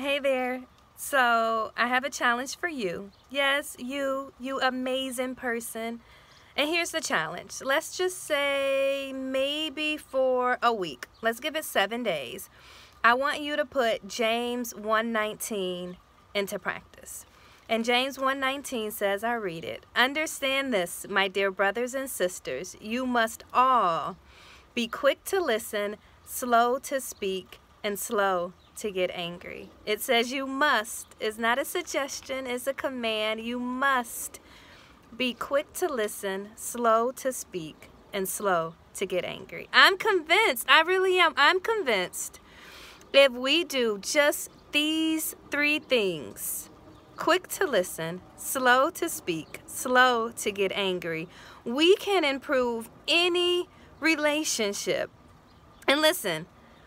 Hey there. So, I have a challenge for you. Yes, you, you amazing person. And here's the challenge. Let's just say maybe for a week. Let's give it seven days. I want you to put James 119 into practice. And James 1:19 says, I read it. Understand this, my dear brothers and sisters, you must all be quick to listen, slow to speak, and slow to get angry. It says you must. It's not a suggestion, it's a command. You must be quick to listen, slow to speak, and slow to get angry. I'm convinced, I really am, I'm convinced if we do just these three things, quick to listen, slow to speak, slow to get angry, we can improve any relationship. And listen,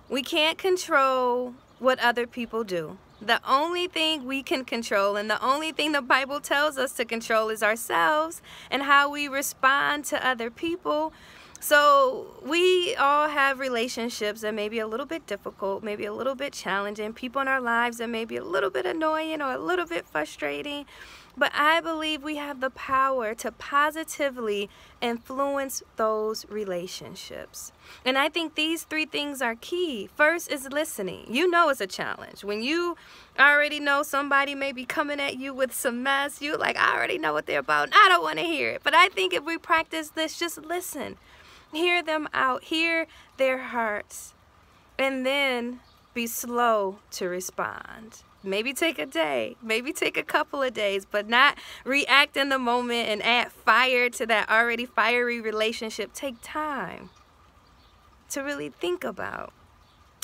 we can't control what other people do. The only thing we can control and the only thing the Bible tells us to control is ourselves and how we respond to other people. So we all have relationships that may be a little bit difficult, maybe a little bit challenging, people in our lives that may be a little bit annoying or a little bit frustrating. But I believe we have the power to positively influence those relationships. And I think these three things are key. First is listening. You know it's a challenge. When you already know somebody may be coming at you with some mess, you like, I already know what they're about. and I don't want to hear it. But I think if we practice this, just listen. Hear them out, hear their hearts, and then be slow to respond. Maybe take a day, maybe take a couple of days, but not react in the moment and add fire to that already fiery relationship. Take time to really think about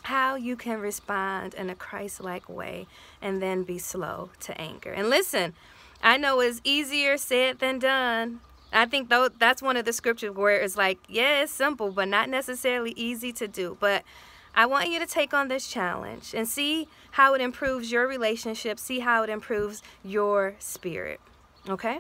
how you can respond in a Christ-like way and then be slow to anger. And listen, I know it's easier said than done, I think though that's one of the scriptures where it's like, yeah, it's simple, but not necessarily easy to do. But I want you to take on this challenge and see how it improves your relationship, see how it improves your spirit. Okay?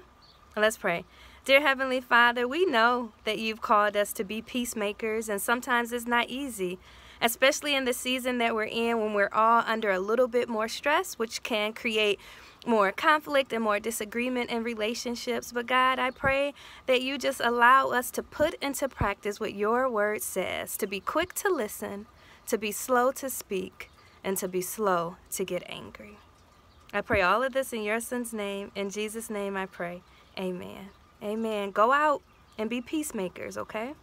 Let's pray. Dear Heavenly Father, we know that you've called us to be peacemakers, and sometimes it's not easy, especially in the season that we're in when we're all under a little bit more stress, which can create more conflict and more disagreement in relationships. But God, I pray that you just allow us to put into practice what your word says, to be quick to listen, to be slow to speak, and to be slow to get angry. I pray all of this in your son's name. In Jesus' name I pray. Amen. Amen. Go out and be peacemakers, okay?